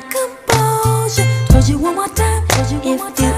composure. Told you one more time. Told you one if more time.